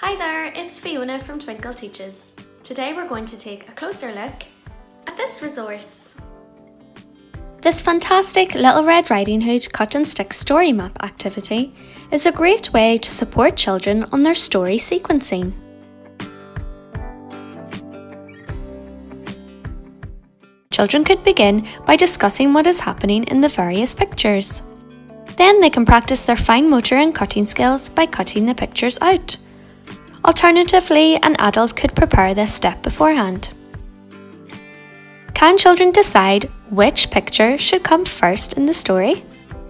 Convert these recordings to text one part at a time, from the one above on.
Hi there, it's Fiona from Twinkl Teaches. Today we're going to take a closer look at this resource. This fantastic Little Red Riding Hood cut and stick story map activity is a great way to support children on their story sequencing. Children could begin by discussing what is happening in the various pictures. Then they can practice their fine motor and cutting skills by cutting the pictures out. Alternatively, an adult could prepare this step beforehand. Can children decide which picture should come first in the story?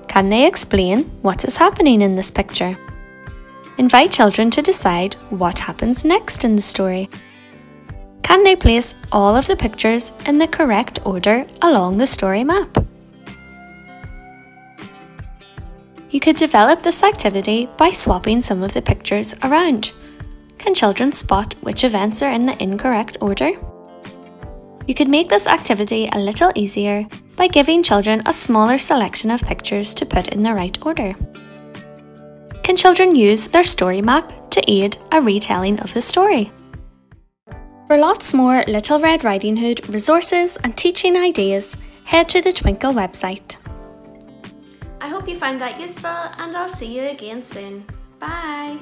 Can they explain what is happening in this picture? Invite children to decide what happens next in the story. Can they place all of the pictures in the correct order along the story map? You could develop this activity by swapping some of the pictures around. Can children spot which events are in the incorrect order? You could make this activity a little easier by giving children a smaller selection of pictures to put in the right order. Can children use their story map to aid a retelling of the story? For lots more Little Red Riding Hood resources and teaching ideas, head to the Twinkl website. I hope you found that useful and I'll see you again soon. Bye!